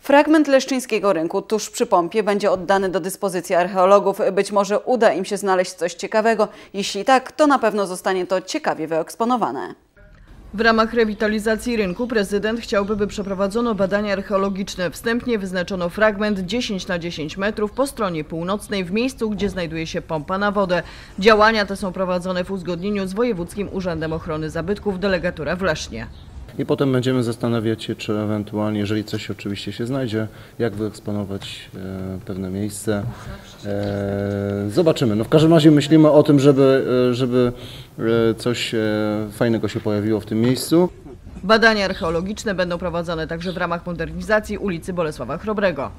Fragment leszczyńskiego rynku tuż przy pompie będzie oddany do dyspozycji archeologów. Być może uda im się znaleźć coś ciekawego. Jeśli tak, to na pewno zostanie to ciekawie wyeksponowane. W ramach rewitalizacji rynku prezydent chciałby, by przeprowadzono badania archeologiczne. Wstępnie wyznaczono fragment 10 na 10 metrów po stronie północnej w miejscu, gdzie znajduje się pompa na wodę. Działania te są prowadzone w uzgodnieniu z Wojewódzkim Urzędem Ochrony Zabytków delegatura w Lesznie. I potem będziemy zastanawiać się, czy ewentualnie, jeżeli coś oczywiście się znajdzie, jak wyeksponować e, pewne miejsce. E, zobaczymy. No w każdym razie myślimy o tym, żeby, e, żeby coś fajnego się pojawiło w tym miejscu. Badania archeologiczne będą prowadzone także w ramach modernizacji ulicy Bolesława Chrobrego.